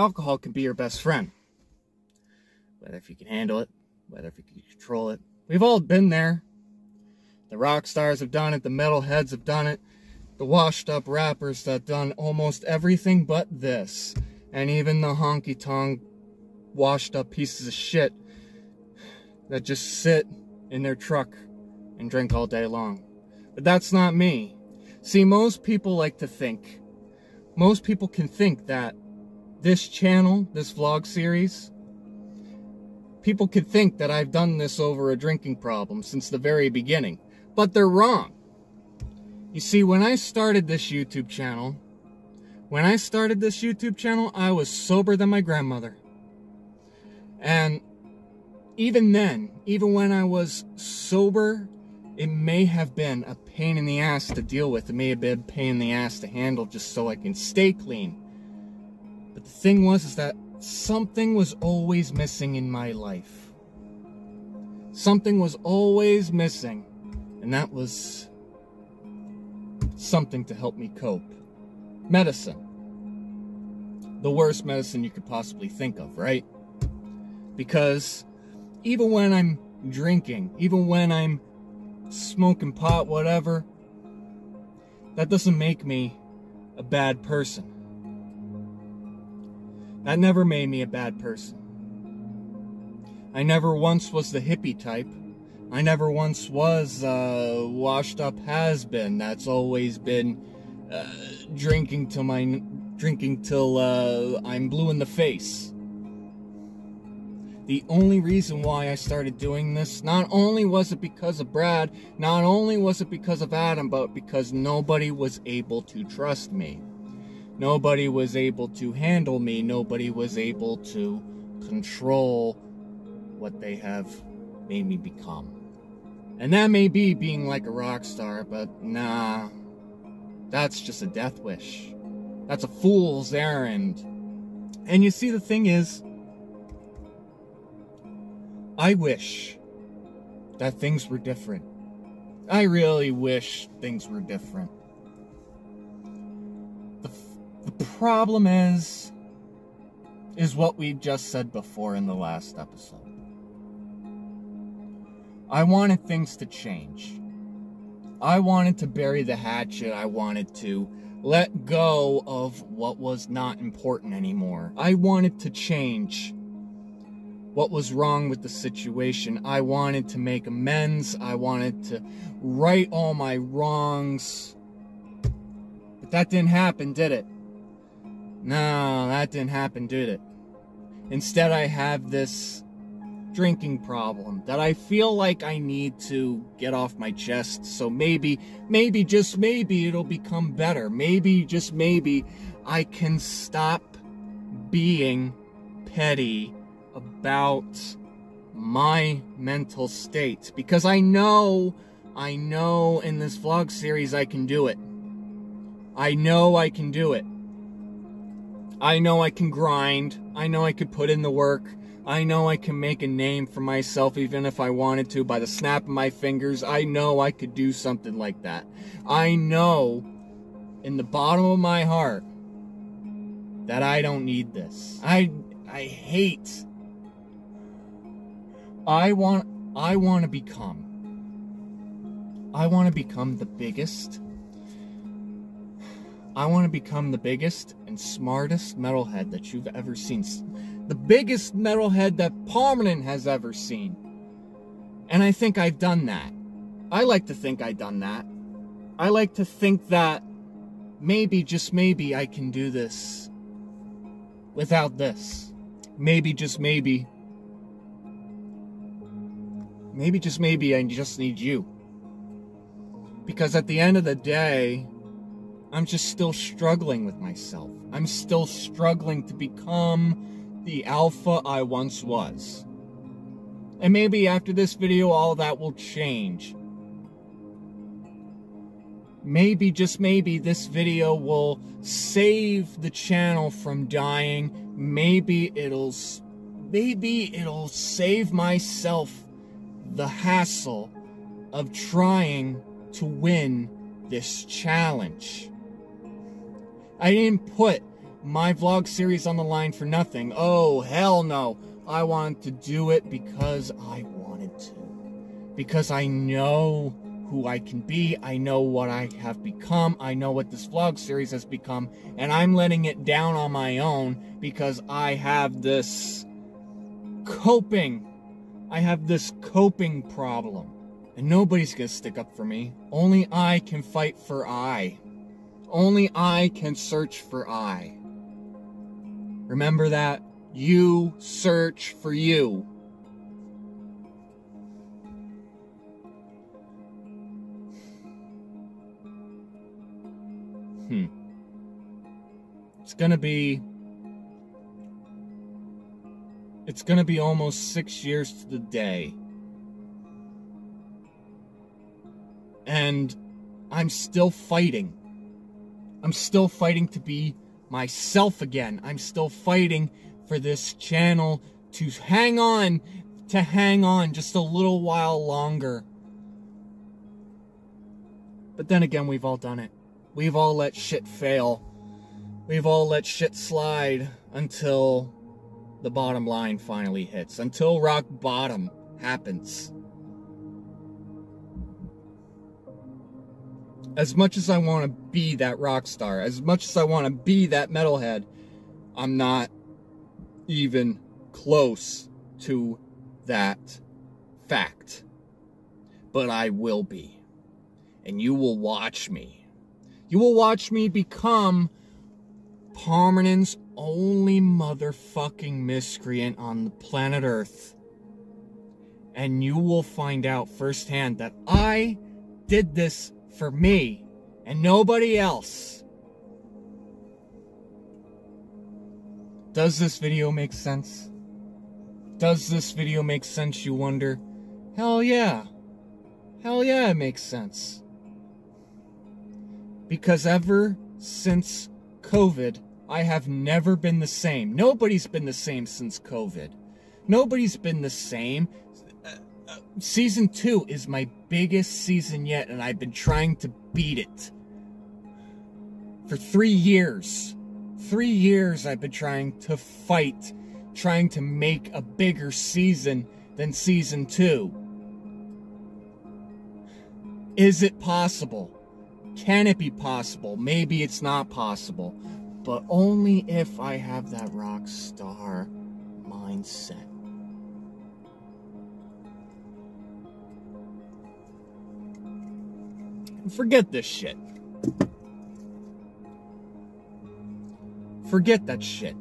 alcohol can be your best friend. Whether if you can handle it, whether if you can control it. We've all been there. The rock stars have done it, the metalheads have done it, the washed up rappers that done almost everything but this. And even the honky tonk washed up pieces of shit that just sit in their truck and drink all day long. But that's not me. See, most people like to think, most people can think that this channel, this vlog series, people could think that I've done this over a drinking problem since the very beginning. But they're wrong. You see, when I started this YouTube channel, when I started this YouTube channel, I was sober than my grandmother. And even then, even when I was sober, it may have been a pain in the ass to deal with. It may have been a pain in the ass to handle just so I can stay clean. But the thing was is that something was always missing in my life. Something was always missing. And that was something to help me cope. Medicine. The worst medicine you could possibly think of, right? Because even when I'm drinking, even when I'm smoking pot, whatever, that doesn't make me a bad person. That never made me a bad person. I never once was the hippie type. I never once was uh, washed up has been. That's always been uh, drinking till my drinking till uh, I'm blue in the face. The only reason why I started doing this, not only was it because of Brad, not only was it because of Adam, but because nobody was able to trust me. Nobody was able to handle me. Nobody was able to control what they have made me become. And that may be being like a rock star, but nah, that's just a death wish. That's a fool's errand. And you see, the thing is, I wish that things were different. I really wish things were different. The, the problem is, is what we just said before in the last episode. I wanted things to change. I wanted to bury the hatchet. I wanted to let go of what was not important anymore. I wanted to change what was wrong with the situation. I wanted to make amends. I wanted to right all my wrongs. But that didn't happen, did it? No, that didn't happen, did it? Instead, I have this drinking problem that I feel like I need to get off my chest. So maybe, maybe, just maybe it'll become better. Maybe, just maybe, I can stop being petty about my mental state. Because I know, I know in this vlog series I can do it. I know I can do it. I know I can grind. I know I could put in the work. I know I can make a name for myself even if I wanted to by the snap of my fingers. I know I could do something like that. I know in the bottom of my heart that I don't need this. I I hate I want I want to become I want to become the biggest I want to become the biggest and smartest metalhead that you've ever seen the biggest metalhead that Palmerton has ever seen. And I think I've done that. I like to think I've done that. I like to think that maybe, just maybe, I can do this without this. Maybe, just maybe. Maybe, just maybe, I just need you. Because at the end of the day, I'm just still struggling with myself. I'm still struggling to become the alpha I once was. And maybe after this video, all that will change. Maybe, just maybe, this video will save the channel from dying. Maybe it'll, maybe it'll save myself the hassle of trying to win this challenge. I didn't put my vlog series on the line for nothing. Oh, hell no. I wanted to do it because I wanted to. Because I know who I can be. I know what I have become. I know what this vlog series has become. And I'm letting it down on my own because I have this coping. I have this coping problem. And nobody's gonna stick up for me. Only I can fight for I. Only I can search for I. Remember that? You search for you. Hmm. It's gonna be. It's gonna be almost six years to the day. And I'm still fighting. I'm still fighting to be myself again. I'm still fighting for this channel to hang on, to hang on just a little while longer. But then again, we've all done it. We've all let shit fail. We've all let shit slide until the bottom line finally hits, until rock bottom happens. As much as I want to be that rock star, as much as I want to be that metalhead, I'm not even close to that fact. But I will be. And you will watch me. You will watch me become Palmerton's only motherfucking miscreant on the planet Earth. And you will find out firsthand that I did this for me and nobody else. Does this video make sense? Does this video make sense, you wonder? Hell yeah. Hell yeah, it makes sense. Because ever since COVID, I have never been the same. Nobody's been the same since COVID. Nobody's been the same season two is my biggest season yet, and I've been trying to beat it for three years. Three years I've been trying to fight, trying to make a bigger season than season two. Is it possible? Can it be possible? Maybe it's not possible, but only if I have that rock star mindset. Forget this shit. Forget that shit.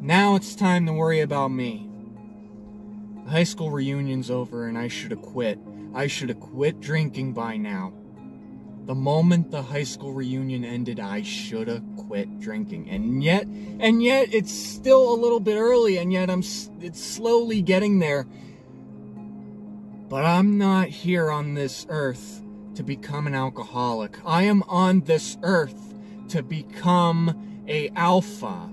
Now it's time to worry about me. The high school reunion's over and I should have quit. I should have quit drinking by now. The moment the high school reunion ended, I should have quit drinking. And yet, and yet it's still a little bit early and yet I'm it's slowly getting there. But I'm not here on this earth to become an alcoholic. I am on this earth to become a alpha.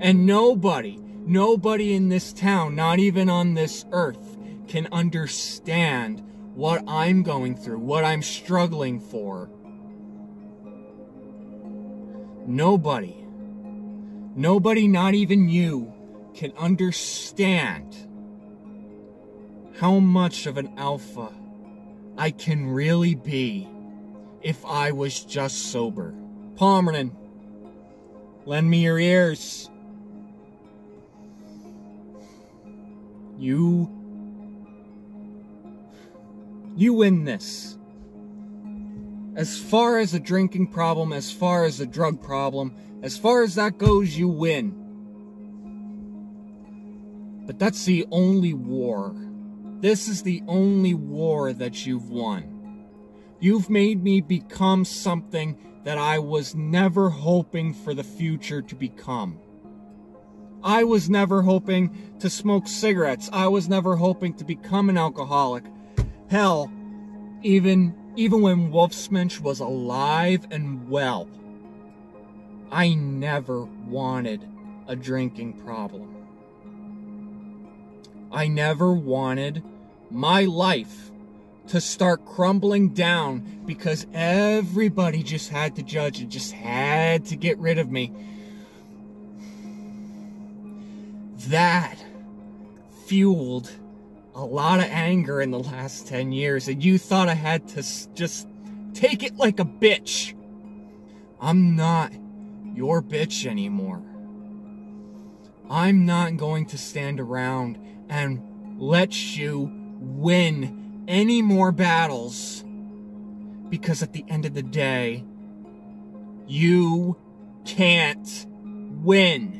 And nobody, nobody in this town, not even on this earth, can understand what I'm going through, what I'm struggling for. Nobody, nobody, not even you, can understand how much of an alpha I can really be if I was just sober. Palmerton, lend me your ears. You. You win this. As far as a drinking problem, as far as a drug problem, as far as that goes, you win. But that's the only war this is the only war that you've won. You've made me become something that I was never hoping for the future to become. I was never hoping to smoke cigarettes. I was never hoping to become an alcoholic. Hell, even even when Wolfsmensch was alive and well, I never wanted a drinking problem. I never wanted my life to start crumbling down because everybody just had to judge and just had to get rid of me. That fueled a lot of anger in the last 10 years, and you thought I had to just take it like a bitch. I'm not your bitch anymore. I'm not going to stand around and let you win any more battles because at the end of the day, you can't win.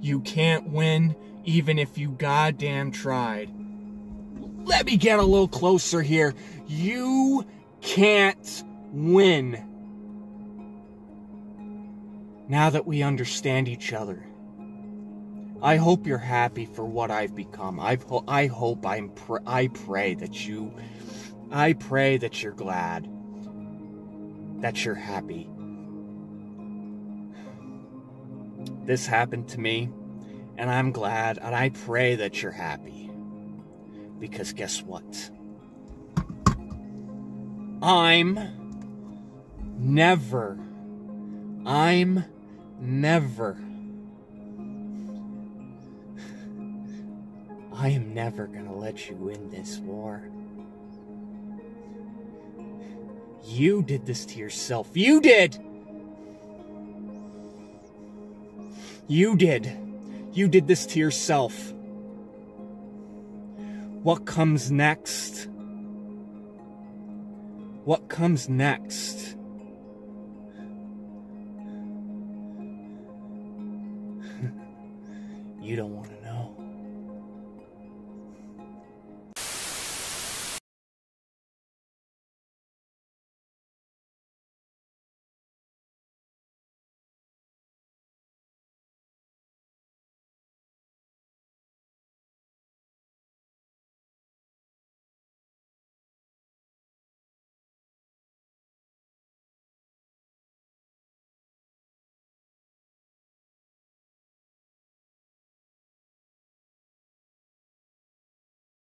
You can't win even if you goddamn tried. Let me get a little closer here. You can't win now that we understand each other. I hope you're happy for what I've become. I ho- I hope I'm pr- I pray that you I pray that you're glad. That you're happy. This happened to me and I'm glad and I pray that you're happy. Because guess what? I'm never I'm never. I am never gonna let you win this war. You did this to yourself. You did! You did. You did this to yourself. What comes next? What comes next? You don't want to.